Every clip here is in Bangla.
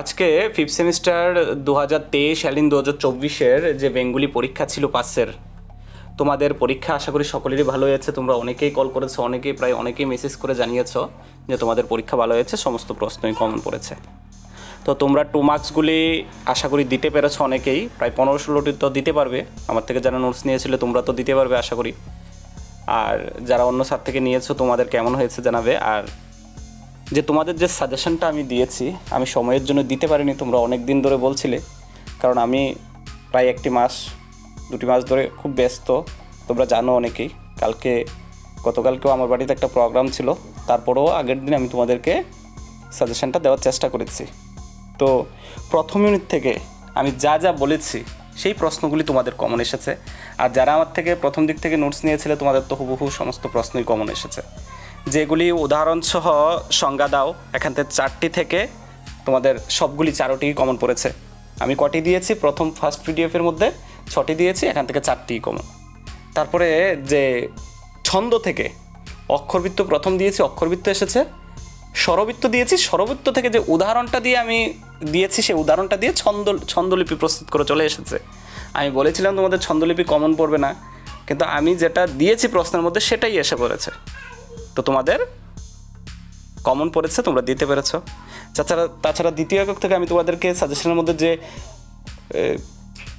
আজকে ফিফথ সেমিস্টার দু হাজার তেইশ অ্যালিন দু হাজার চব্বিশের যে বেঙ্গুলি পরীক্ষা ছিল পাসের তোমাদের পরীক্ষা আশা করি সকলেরই ভালো হয়েছে। তোমরা অনেকেই কল করেছ, অনেকেই প্রায় অনেকেই মেসেজ করে জানিয়েছ যে তোমাদের পরীক্ষা ভালো হয়েছে, সমস্ত প্রশ্নই কমন পড়েছে। তো তোমরা টু মার্কসগুলি আশা করি দিতে পেরেছ অনেকেই, প্রায় পনেরো ষোলোটি তো দিতে পারবে। আমার থেকে যারা নোটস নিয়েছিলে তোমরা তো দিতে পারবে আশা করি। আর যারা অন্য স্যার থেকে নিয়েছো, তোমাদের কেমন হয়েছে জানাবে। আর যে তোমাদের যে সাজেশনটা আমি দিয়েছি, আমি সময়ের জন্য দিতে পারিনি, তোমরা অনেক দিন ধরে বলছিলে। কারণ আমি প্রায় একটি মাস, দুটি মাস ধরে খুব ব্যস্ত, তোমরা জানো অনেকেই। কালকে, গতকালকেও আমার বাড়িতে একটা প্রোগ্রাম ছিল, তারপরেও আগের দিন আমি তোমাদেরকে সাজেশনটা দেওয়ার চেষ্টা করেছি। তো প্রথম ইউনিট থেকে আমি যা যা বলেছি, সেই প্রশ্নগুলি তোমাদের কমন এসেছে। আর যারা আমার থেকে প্রথম দিক থেকে নোটস নিয়েছিলে, তোমাদের তো হুবহু সমস্ত প্রশ্নই কমন এসেছে। যেগুলি উদাহরণসহ সংজ্ঞা দাও, এখান থেকে চারটি থেকে তোমাদের সবগুলি চারোটি কমন পড়েছে। আমি কটি দিয়েছি? প্রথম ফার্স্ট পিডিএফের মধ্যে ছটি দিয়েছি, এখান থেকে চারটি কমন তারপরে যে ছন্দ থেকে অক্ষরবৃত্ত প্রথম দিয়েছি, অক্ষরবৃত্ত এসেছে। স্বরবৃত্ত দিয়েছি, স্বরবৃত্ত থেকে যে উদাহরণটা দিয়ে আমি দিয়েছি, সেই উদাহরণটা দিয়ে ছন্দ, ছন্দলিপি প্রস্তুত করে চলে এসেছে। আমি বলেছিলাম তোমাদের ছন্দলিপি কমন পড়বে না, কিন্তু আমি যেটা দিয়েছি প্রশ্নের মধ্যে সেটাই এসে পড়েছে। তো তোমাদের কমন পড়েছে, তোমরা দিতে পেরেছ। তাছাড়া তাছাড়া দ্বিতীয় একক থেকে আমি তোমাদেরকে সাজেশনের মধ্যে যে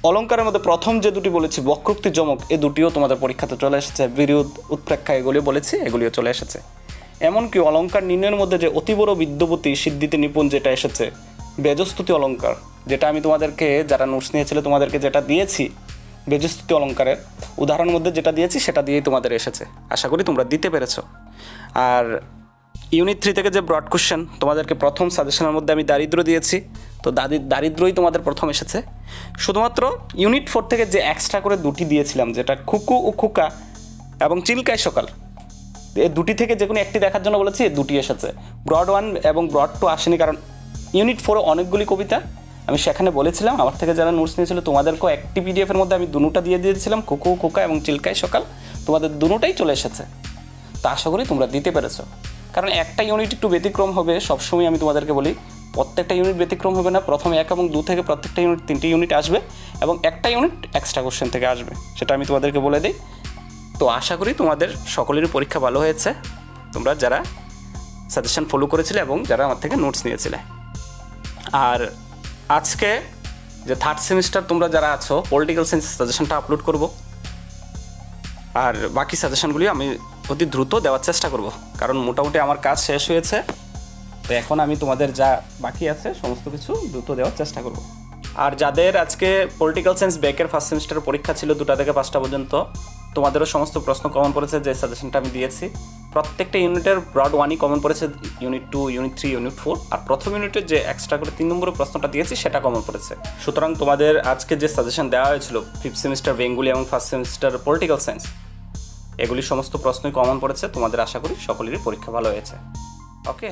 অলঙ্কারের মধ্যে প্রথম যে দুটি বলেছি, বক্রোক্তি জমক এ দুটিও তোমাদের পরীক্ষাতে চলে এসেছে। বিরোধ উৎপ্রেক্ষা এগুলিও বলেছি, এগুলিও চলে এসেছে। এমনকি অলঙ্কার নির্ণয়ের মধ্যে যে অতিবড় বিদ্যপতি, সিদ্ধিতে নিপুণ যেটা এসেছে বেজস্তুতি অলঙ্কার, যেটা আমি তোমাদেরকে, যারা নোটস নিয়েছিল, তোমাদেরকে যেটা দিয়েছি বেজস্তুতি অলঙ্কারের, উদাহরণের মধ্যে যেটা দিয়েছি, সেটা দিয়েই তোমাদের এসেছে। আশা করি তোমরা দিতে পেরেছ। আর ইউনিট থ্রি থেকে যে ব্রড কোশ্চেন তোমাদেরকে প্রথম সাজেশনের মধ্যে আমি দারিদ্র দিয়েছি। তো দারিদ্রই তোমাদের প্রথম এসেছে। শুধুমাত্র ইউনিট ফোর থেকে যে এক্সট্রা করে দুটি দিয়েছিলাম, যেটা খুকু ও খুকা এবং চিলকায় সকাল এই দুটি থেকে যে কোনো একটি দেখার জন্য বলেছি এই দুটি এসেছে। ব্রড ওয়ান এবং ব্রড টু আসেনি, কারণ ইউনিট ফোরে অনেকগুলি কবিতা আমি সেখানে বলেছিলাম। আমার থেকে যারা নোটস নিয়েছিল, তোমাদেরকেও একটি পিডিএফের মধ্যে আমি দুটা দিয়ে দিয়েছিলাম কুকু কুকা এবং চিলকায় সকাল। তোমাদের দুটাই চলে এসেছে। তা আশা করি তোমরা দিতে পেরেছ। কারণ একটা ইউনিট একটু ব্যতিক্রম হবে, সবসময় আমি তোমাদেরকে বলি, প্রত্যেকটা ইউনিট ব্যতিক্রম হবে না। প্রথমে এক এবং দু থেকে প্রত্যেকটা ইউনিট তিনটি ইউনিট আসবে এবং একটা ইউনিট এক্সট্রা কোশ্চেন থেকে আসবে, সেটা আমি তোমাদেরকে বলে দিই। তো আশা করি তোমাদের সকলেরই পরীক্ষা ভালো হয়েছে। তোমরা যারা সাজেশন ফলো করেছিলে এবং যারা আমার থেকে নোটস নিয়েছিলে। আর আজকে যে থার্ড সেমিস্টার তোমরা যারা আছো পলিটিক্যাল সায়েন্স সাজেশনটা আপলোড করব। আর বাকি সাজেশনগুলি আমি অতি দ্রুত দেওয়ার চেষ্টা করব। কারণ মোটামুটি আমার কাজ শেষ হয়েছে। তো এখন আমি তোমাদের যা বাকি আছে, সমস্ত কিছু দ্রুত দেওয়ার চেষ্টা করব। আর যাদের আজকে পলিটিক্যাল সায়েন্স ব্যাকের ফার্স্ট সেমিস্টার পরীক্ষা ছিল দুটা থেকে পাঁচটা পর্যন্ত, তোমাদেরও সমস্ত প্রশ্ন কমন পড়েছে, যে সাজেশনটা আমি দিয়েছি। প্রত্যেকটা ইউনিটের ব্রড ওয়ানই কমন পড়েছে unit two unit three unit four আর প্রথম ইউনিটের যে এক্সট্রা করে তিন নম্বরের প্রশ্নটা দিয়েছি, সেটা কমন পড়েছে। সুতরাং তোমাদের আজকে যে সাজেশন দেওয়া হয়েছিল ফিফথ সেমিস্টার বেঙ্গুলি এবং ফার্স্ট সেমিস্টার পলিটিক্যাল সায়েন্স এগুলি সমস্ত প্রশ্নই কমন পড়েছে। তোমাদের আশা করি সকলেরই পরীক্ষা ভালো হয়েছে। ওকে